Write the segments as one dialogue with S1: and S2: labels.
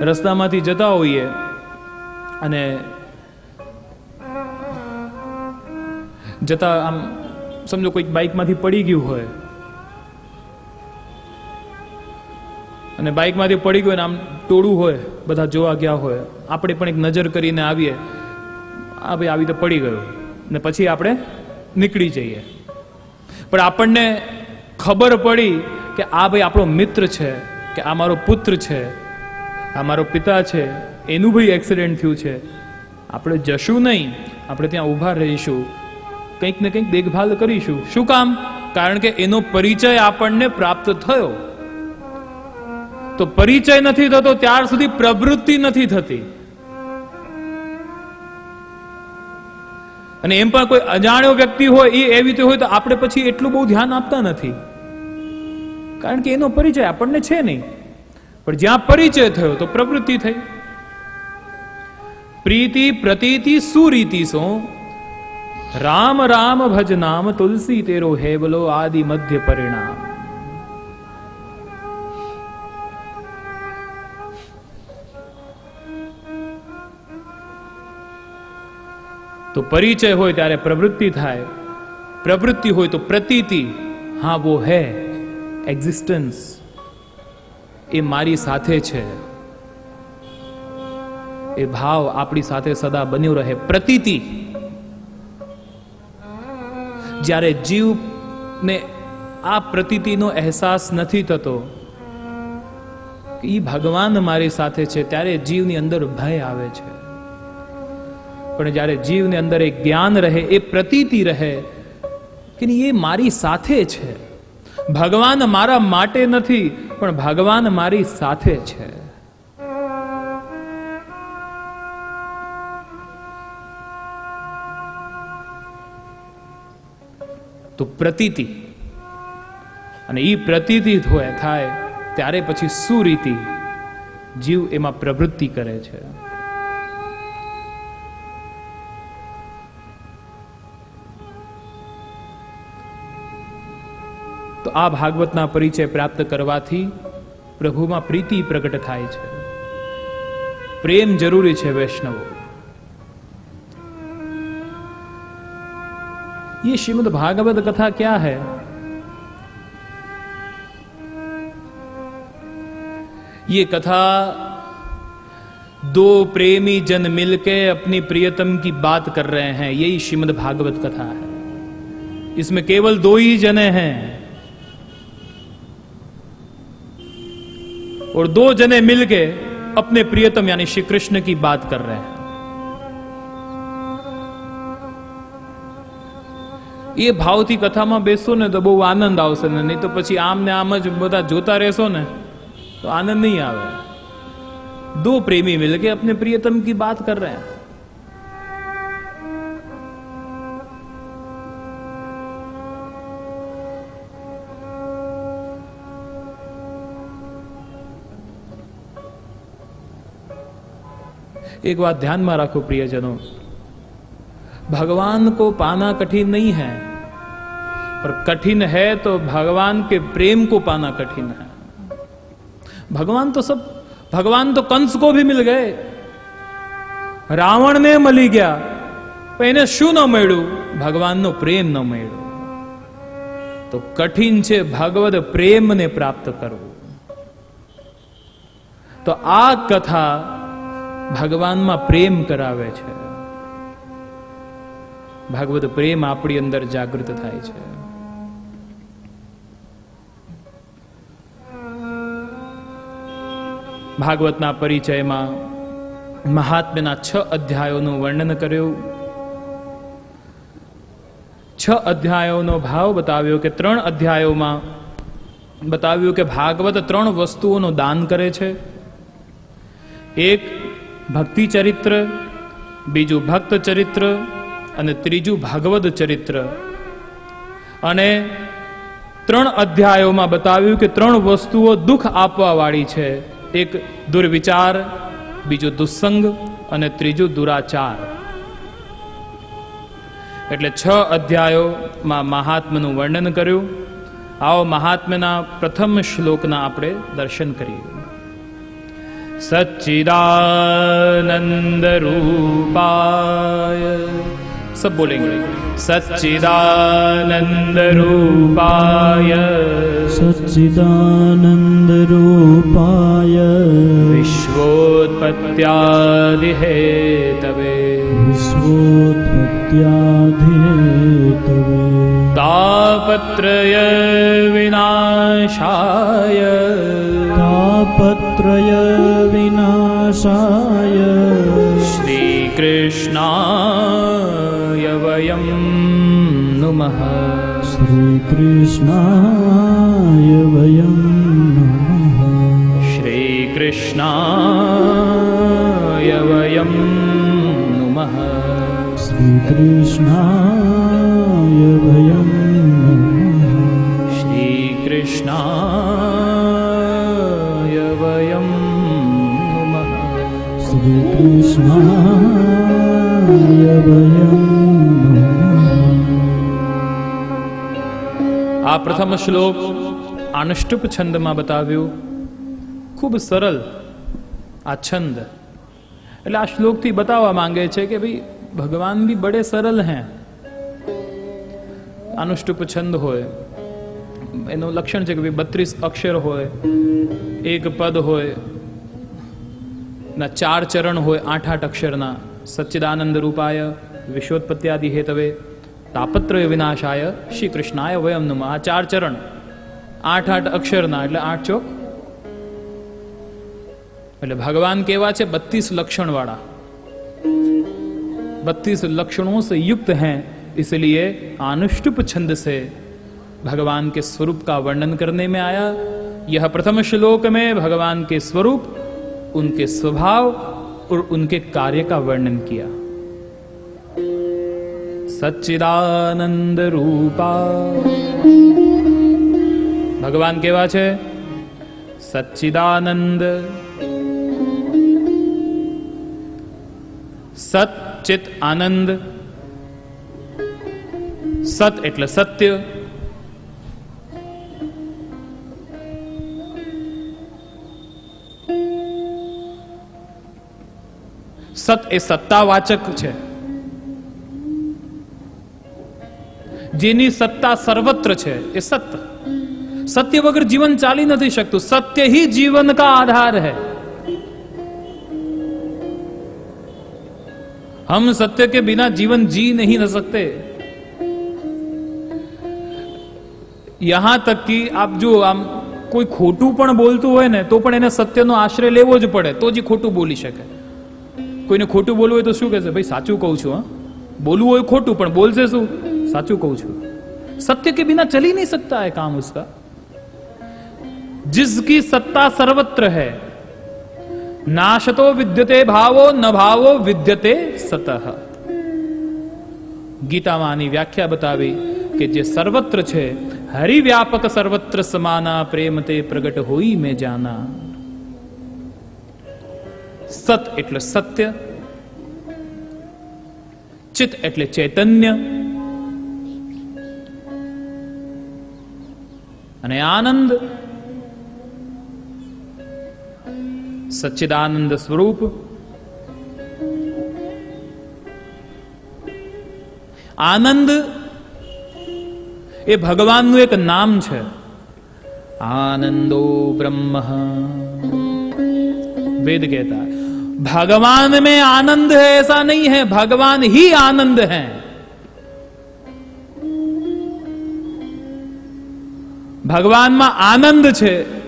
S1: રસ્તામાંથી જતા હોઈએ અને જતા આમ સમજો કોઈક બાઇકમાંથી પડી ગયું હોય. અને બાઇકમાંથી પડી ગયું આમ ટોળું હોય, બધા જોવા ગયા હોય, આપણે પણ એક નજર કરીને આવીએ. આ ભાઈ આવી તો પડી ગયું. ને પછી આપણે નીકળી જઈએ. પણ આપણને ખબર પડી કે આ ભાઈ આપણો મિત્ર છે, કે આ મારો પુત્ર છે. આ મારો પિતા છે, એનું ભાઈ એક્સિડન્ટ થયું છે. આપણે જશું નહીં, આપણે ત્યાં ઊભા રહીશું. કંઈક ને કંઈક દેખભાલ કરીશું. શું કામ? કારણ કે એનો પરિચય આપણને પ્રાપ્ત થયો. તો પરિચય નથી થતો, ત્યાર સુધી પ્રવૃત્તિ નથી થતી. અને એમ પણ કોઈ અજાણ્યો વ્યક્તિ હોય, એ એવી રીતે હોય તો આપણે પછી એટલું બહુ ધ્યાન આપતા નથી. કારણ કે એનો પરિચય આપણને છે નહીં. પણ જ્યાં પરિચય થયો તો પ્રવૃત્તિ થઈ પ્રીતિ પ્રતીતિ સુરીતિ સો રામ રામ ભજ નામ તુલસી તેરો હેવલો આદિ મધ્ય પરિણામ તો પરિચય હોય ત્યારે પ્રવૃત્તિ થાય પ્રવૃત્તિ હોય તો પ્રતીતિ હા વો હે એક્ઝિસ્ટન્સ એ મારી સાથે છે. એ ભાવ આપણી સાથે સદા બન્યો રહે. પ્રતીતિ. જ્યારે જીવને આ પ્રતીતિનો અહેસાસ નથી થતો એ ભગવાન મારી સાથે છે, ત્યારે જીવની અંદર ભય આવે છે. પણ જ્યારે જીવની અંદર એક જ્ઞાન રહે, એ પ્રતીતિ રહે, કે એ મારી સાથે છે. ભગવાન મારા માટે નથી, પણ ભગવાન મારી સાથે છે. તો પ્રતીતિ. અને એ પ્રતીતિ થાય, ત્યારે પછી સુરીતિ જીવ એમાં પ્રવૃત્તિ કરે છે. તો આ ભાગવતના પરિચય પ્રાપ્ત કરવાથી પ્રભુમાં પ્રીતિ પ્રગટ થાય છે પ્રેમ જરૂરી છે વૈષ્ણવો ये श्रीमद भागवत कथा क्या है ये कथा दो प्रेमी जन मिलके अपनी प्रियतम की बात कर रहे हैं यही श्रीमद भागवत कथा है इसमें केवल दो ही जने हैं और दो जने मिलके अपने प्रियतम यानी श्री कृष्ण की बात कर रहे हैं એ ભાવથી કથામાં બેસો ને તો બહુ આનંદ આવશે ને નહીં તો પછી આમ ને આમ જ બધા જોતા રહેશો ને તો આનંદ નહીં આવે दो प्रेमी मिलके अपने प्रियतम की बात कर रहे हैं एक बात ध्यान में रखो प्रियजनों भगवान को पाना कठिन नहीं है पर कठिन है तो भगवान के प्रेम को पाना कठिन है भगवान तो सब भगवान तो कंस को भी मिल गए રાવણને મળી ગયા પણ એને શું ન મળ્યું ભગવાનનો પ્રેમ ન મળ્યો તો કઠિન છે ભગવદ પ્રેમને પ્રાપ્ત કરવું તો આ કથા ભગવાનમાં પ્રેમ કરાવે છે. ભાગવત પ્રેમ આપણી અંદર જાગૃત થાય છે. ભાગવતના પરિચયમાં મહાત્મ્યના છ અધ્યાયોનું વર્ણન કર્યું. છ અધ્યાયોનો ભાવ બતાવ્યો કે ત્રણ અધ્યાયોમાં બતાવ્યું કે ભાગવત ત્રણ વસ્તુઓનું દાન કરે છે. એક ભક્તિ ચરિત્ર, બીજું ભક્ત ચરિત્ર અને ત્રીજું ભાગવત ચરિત્ર. અને ત્રણ અધ્યાયોમાં બતાવ્યું કે ત્રણ વસ્તુઓ દુઃખ આપવાવાળી છે. એક દુર્વિચાર, બીજું દુસ્સંગ અને ત્રીજું દુરાચાર. એટલે છ અધ્યાયોમાં મહાત્માનું વર્ણન કર્યું. આવો મહાત્મ્યના પ્રથમ શ્લોકના આપણે દર્શન કરીએ. सच्चिदानंदरूपाय सब बोलेंगे। सच्चिदानंदरूपाय
S2: सच्चिदानन्दरूपाय।
S1: विश्वोत्पत्त्यादिहेतवे।
S2: विश्वोत्पत्त्याधिहेतवे
S1: तापत्रय विनाशाय
S2: विनाशाय।
S1: श्रीकृष्णाय वयं नुमः।
S2: श्रीकृष्णाय वयं नमः।
S1: श्रीकृष्णाय वयं नुमः।
S2: श्रीकृष्णाय
S1: પ્રથમ શ્લોક આનુષ્ટુપ છંદમાં બતાવ્યું ખૂબ સરળ આ છંદ એટલે આ શ્લોકથી બતાવવા માંગે છે કે ભાઈ ભગવાન બી બડે સરળ હે અનુષ્ટુપ છંદ હોય એનું લક્ષણ છે કે ભાઈ બત્રીસ અક્ષર હોય એક પદ હોય ના ચાર ચરણ હોય આઠ આઠ અક્ષરના સચ્ચિદાનંદ રૂપાય વિશ્વોત્પત્યાદિ હેતવે તાપત્રય વિનાશાય શ્રી કૃષ્ણાય વયમ નમઃ આ ચાર ચરણ આઠ આઠ અક્ષરના એટલે આઠ ચોક એટલે ભગવાન કેવા છે બત્તીસ લક્ષણ વાળા बत्तीस लक्षणों से युक्त हैं इसलिए आनुष्टुप छंद से भगवान के स्वरूप का वर्णन करने में आया यह प्रथम श्लोक में भगवान के स्वरूप उनके स्वभाव और उनके कार्य का वर्णन किया સચ્ચિદાનંદ રૂપા ભગવાન કેવા છે સચ્ચિદાનંદ સચ્ચિત આનંદ સત એટલે સત્ય સત એ સત્તાવાચક છે જેની સત્તા સર્વત્ર છે એ સત્ય સત્ય વગર જીવન ચાલી નથી શકતું સત્ય ही जीवन का आधार है हम सत्य के बिना जीवन जी नहीं न सकते यहां तक कि આપ જો આમ કોઈ ખોટું પણ બોલતું હોય ને તો પણ એને સત્યનો આશ્રય લેવો જ પડે તો જ ઈ ખોટું બોલી શકે કોઈને ખોટું બોલવું હોય તો શું કહેશે ભાઈ સાચું કહું છું હા બોલવું હોય ખોટું પણ બોલશે શું સાચું કહું છું सत्य के बिना चल ही नहीं सकता है काम उसका जिसकी सत्ता सर्वत्र है નાશતો વિદ્યતે ભાવો ન ભાવો વિદ્યતે સતઃ ગીતામાં આની વ્યાખ્યા બતાવી કે જે સર્વત્ર છે હરિવ્યાપક સર્વત્ર સમાના પ્રેમ તે પ્રગટ હોઈ મેં જાના સત એટલે સત્ય ચિત એટલે ચૈતન્ય અને આનંદ સચ્ચિદાનંદ સ્વરૂપ આનંદ એ ભગવાનનું એક નામ છે आनंदो ब्रह्म वेद कहता है भगवान में आनंद है ऐसा नहीं है भगवान ही आनंद है ભગવાનમાં આનંદ છે.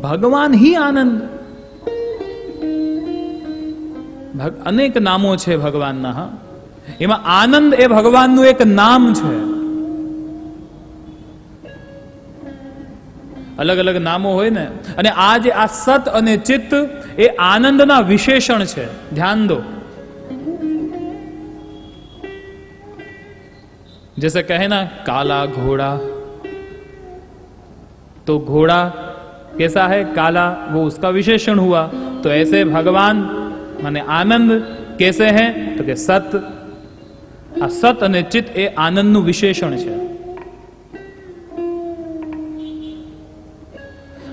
S1: ભગવાન હી આનંદ. અનેક નામો છે ભગવાનના એમાં આનંદ એ ભગવાનનું એક નામ છે. અલગ અલગ નામો હોય ને. અને આ જે આ સત અને ચિત્ત એ આનંદના વિશેષણ છે. ધ્યાન દો. જૈસે કહે ના, કાલા ઘોડા तो घोड़ा कैसा है, काला, वो उसका विशेषण हुआ। तो ऐसे भगवान, माने आनंद कैसे हैं? तो के सत असत चित्त ए आनंद विशेषण है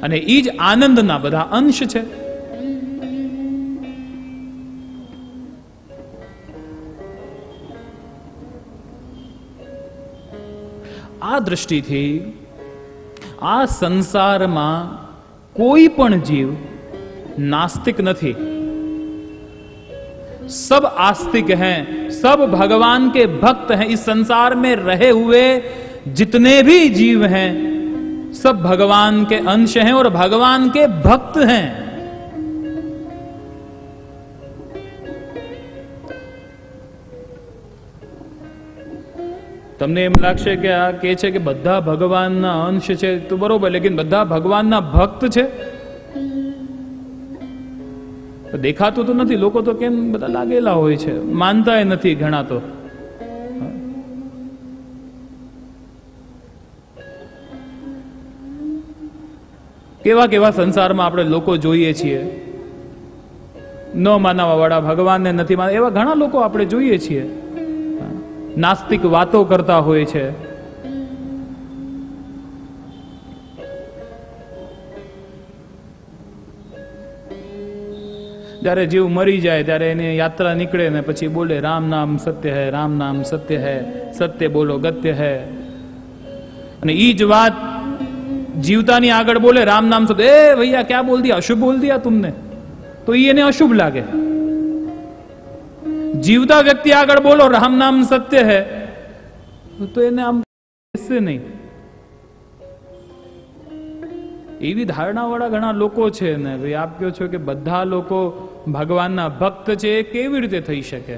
S1: अने ईज आनंद ना बधा अंश है आ दृष्टि थी આ સંસારમાં કોઈ પણ જીવ नास्तिक नहीं सब आस्तिक हैं सब भगवान के भक्त हैं इस संसार में रहे हुए जितने भी जीव हैं सब भगवान के अंश हैं और भगवान के भक्त हैं તમને એમ લાગશે કે આ કે છે કે બધા ભગવાનના અંશ છે. તો બરોબર, લેકિન બધા ભગવાનના ભક્ત છે? દેખાતું તો નથી. લોકો તો કેમ બધા લાગેલા હોય છે? માનતાય નથી ઘણા તો. કેવા કેવા સંસારમાં આપણે લોકો જોઈએ છીએ. ન માનવા વાળા ભગવાનને નથી માન, એવા ઘણા લોકો આપણે જોઈએ છીએ. નાસ્તિક વાતો કરતા હોય છે. જ્યારે જીવ મરી જાય, ત્યારે એની યાત્રા નીકળે ને પછી બોલે, રામ નામ સત્ય હૈ, રામ નામ સત્ય હૈ, સત્ય બોલો ગત્ય હૈ. અને ઈ જ વાત જીવતાની આગળ બોલે, રામ નામ સત્ય. એ ભૈયા, ક્યાં બોલ દિયા? અશુભ બોલ દિયા તુમને. તો એને અશુભ લાગે. જીવતા વ્યક્તિ આગળ બોલો રામ નામ સત્ય હૈ તો એને આમ બેસશે નહીં એવી ધારણાવાળા ઘણા લોકો છે ને ભાઈ આપ કહો છો કે બધા લોકો ભગવાનના ભક્ત છે એ કેવી રીતે થઈ શકે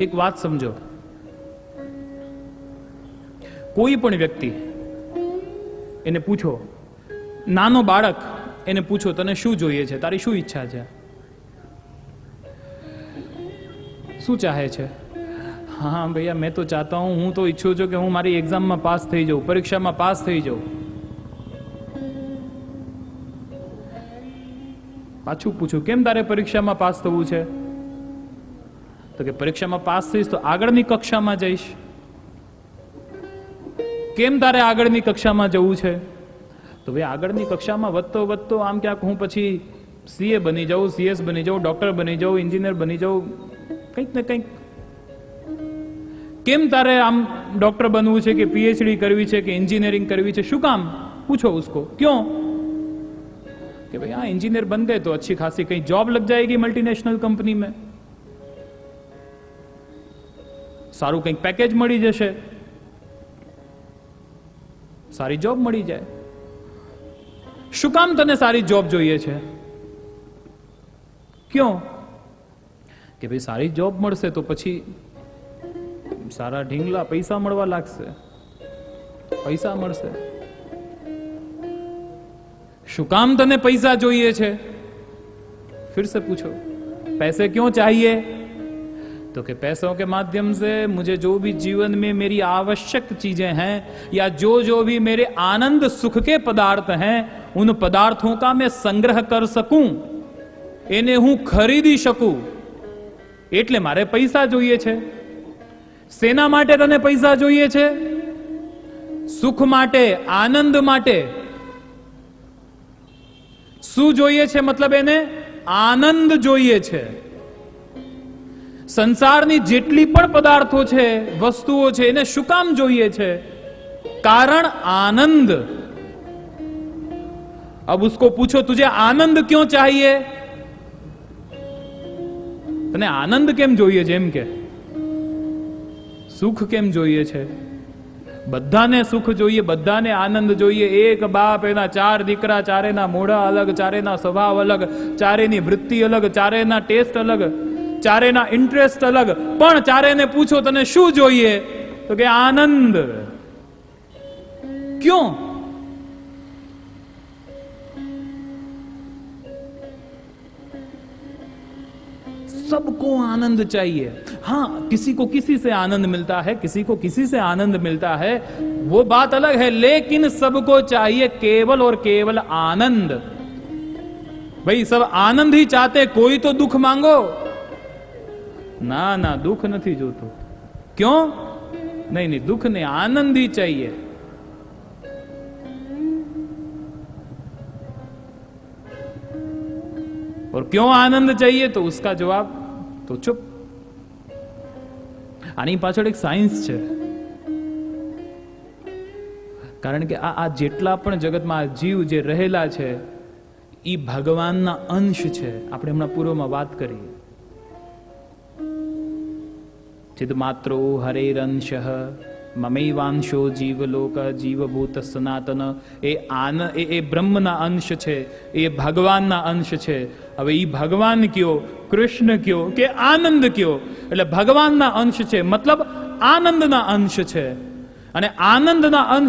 S1: એક વાત સમજો. કોઈ પણ વ્યક્તિ એને પૂછો, નાનો બાળક? એને પૂછો, તને શું જોઈએ છે? તારી શું ઈચ્છા છે? શું ચાહે છે? હા, ભૈયા, મેં તો ચાહતા હું હું તો ઈચ્છું છું કે હું મારી એક્ઝામમાં પાસ થઈ જાઉં, પરીક્ષામાં પાસ થઈ જાઉં. પાછું પૂછું, કેમ તારે પરીક્ષામાં પાસ થવું છે? તો કે પરીક્ષામાં પાસ થઈશ તો આગળની કક્ષામાં જઈશ કેમ તારે આગળની કક્ષામાં જવું છે તો ભાઈ આગળની કક્ષામાં વધતો વધતો આમ ક્યાંક હું પછી સીએ બની જાઉં સીએસ બની જાઉં ડોક્ટર બની જાઉં એન્જિનિયર બની જાઉં કંઈક ને કંઈક કેમ તારે આમ ડોક્ટર બનવું છે કે પીએચડી કરવી છે કે એન્જિનિયરિંગ કરવી છે શું કામ પૂછો उसको क्यों कि भाई हाँ इंजीनियर बन गए तो अच्छी खासी कहीं जॉब लग जाएगी मल्टीनेशनल कंपनी में સારું કંઈક પેકેજ મળી જશે. સારી જોબ મળી જાય. શું કામ તને સારી જોબ જોઈએ છે? ક્યો? કે ભાઈ સારી જોબ મળશે તો પછી સારા ઢીંગલા પૈસા મળવા લાગશે. પૈસા મળશે. શું કામ તને પૈસા જોઈએ છે? ફિર પૂછો. પૈસે ક્યો ચાહીએ? तो कि पैसों के माध्यम से मुझे जो भी जीवन में मेरी आवश्यक चीजें हैं या जो जो भी मेरे आनंद सुख के पदार्थ हैं उन पदार्थों का मैं संग्रह कर सकूं એને હું ખરીદી શકું એટલે મારે પૈસા જોઈએ છે સેના માટે તને પૈસા જોઈએ છે સુખ માટે આનંદ માટે શું જોઈએ છે મતલબ એને આનંદ જોઈએ છે સંસારની જેટલી પણ પદાર્થો છે વસ્તુઓ છે એને શું કામ જોઈએ છે કારણ आनंद अब उसको पूछो तुझे आनंद क्यों चाहिए તને આનંદ કેમ જોઈએ છે એમ કે સુખ કેમ જોઈએ છે બધાને સુખ જોઈએ બધાને આનંદ જોઈએ એક બાપ એના ચાર દીકરા ચારેના મોઢા અલગ ચારેના સ્વભાવ અલગ ચારેની વૃત્તિ અલગ ચારેના ટેસ્ટ અલગ ચારેના ઇન્ટરેસ્ટ અલગ. પણ ચારેને પૂછો તને શું જોઈએ? तो के आनंद क्यों सबको आनंद चाहिए हाँ किसी को किसी से आनंद मिलता है किसी को किसी से आनंद मिलता है वो बात अलग है लेकिन सबको चाहिए केवल और केवल आनंद भाई सब आनंद ही चाहते कोई तो दुख मांगो ના ના, દુઃખ નથી જોતો. ક્યો? નહીં નહીં, દુઃખને આનંદી ચાહીએ. और क्यों આનંદ चाहिए તો उसका જવાબ, તો ચૂપ. આની પાછળ એક સાયન્સ છે. કારણ કે આ આ જેટલા પણ જગતમાં જીવ જે રહેલા છે એ ભગવાનના અંશ છે. આપણે હમણાં પૂર્વમાં વાત કરી. ચિદમાત્રો હરેરંશ મમૈવાંશો જીવલોક જીવભૂત સનાતન એ આન એ એ બ્રહ્મના અંશ છે એ ભગવાનના અંશ છે હવે એ ભગવાન કયો કૃષ્ણ કયો કે આનંદ કયો એટલે ભગવાનના અંશ છે, મતલબ આનંદના અંશ છે। અને આનંદના અંશ